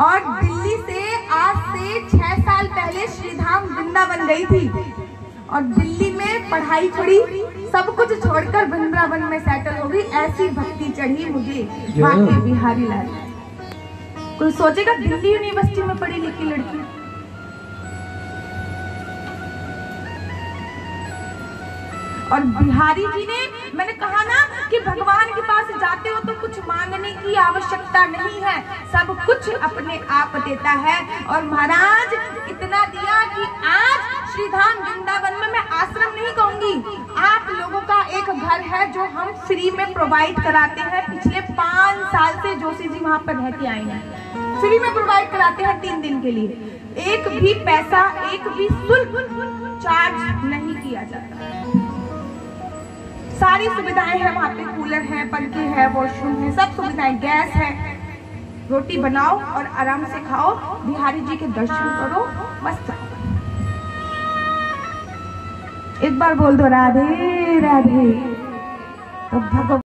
और दिल्ली से आज से छह साल पहले श्रीधाम वृंदावन गई थी। और दिल्ली में पढ़ाई छोड़ी सब कुछ छोड़कर वृंदावन में सेटल हो गई। ऐसी भक्ति चढ़ी मुझे बाकी बिहारी लाल। कोई सोचेगा दिल्ली यूनिवर्सिटी में पढ़ी लिखी लड़की? और बिहारी जी ने मैंने कहा ना कि भगवान के पास जाते हो तो कुछ मांगने की आवश्यकता नहीं सब कुछ अपने आप देता है। और महाराज, इतना दिया कि आज श्रीधाम वृंदावन में मैं आश्रम नहीं कहूँगी। आप लोगों का एक घर है जो हम फ्री में प्रोवाइड कराते हैं। पिछले पाँच साल से जोशी जी वहाँ पर रह के आए हैं। फ्री में प्रोवाइड कराते हैं तीन दिन के लिए। एक भी पैसा, एक भी शुल्क चार्ज नहीं किया जाता। सारी सुविधाएँ हैं वहाँ पे, कूलर है, पंखे है वॉशरूम है, सब सुविधाएँ, गैस है। रोटी बनाओ और आराम से खाओ। बिहारी जी के दर्शन करो। मस्त। एक बार बोल दो, राधे राधे। तो भगवान